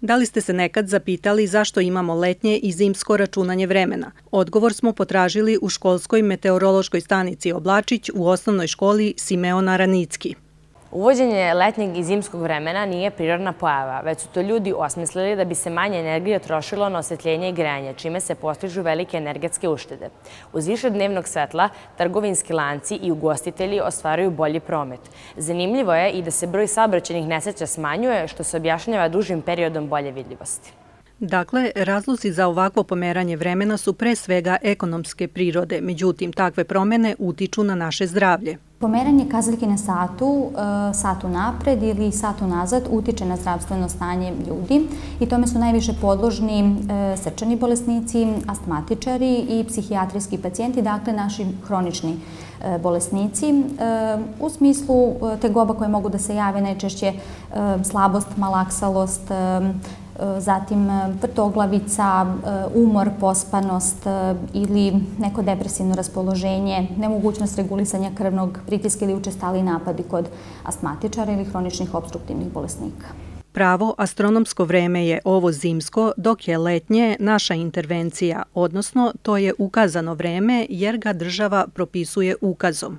Da li ste se nekad zapitali zašto imamo letnje i zimsko računanje vremena? Odgovor smo potražili u školskoj meteorološkoj stanici Oblačić u osnovnoj školi Simeona Ranicki. Uvođenje letnjeg i zimskog vremena nije prirodna pojava, već su to ljudi osmislili da bi se manje energije trošilo na osvetljenje i grejanje, čime se postižu velike energetske uštede. Uz više dnevnog svetla, trgovinski lanci i ugostitelji ostvaraju bolji promet. Zanimljivo je i da se broj sabraćenih neseća smanjuje, što se objašnjava dužim periodom bolje vidljivosti. Dakle, razlozi za ovakvo pomeranje vremena su pre svega ekonomske prirode, međutim, takve promene utiču na naše zdravlje. Pomeranje kazaljke na satu, e, satu napred ili satu nazad utiče na zdravstveno stanje ljudi i tome su najviše podložni e, srčani bolesnici, astmatičari i psihijatrijski pacijenti, dakle naši hronični e, bolesnici. U smislu tegoba koje mogu da se jave najčešće slabost, malaksalost, Eh, zatim eh, vrtoglavica, eh, umor, pospanost ili neko depresivno raspoloženje, nemogućnost regulisanja krvnog pritiska ili učestali napadi kod astmatičara ili hroničnih obstruktivnih bolesnika. Pravo astronomsko vreme je ovo zimsko, dok je letnje naša intervencija, odnosno to je ukazano vreme jer ga država propisuje ukazom.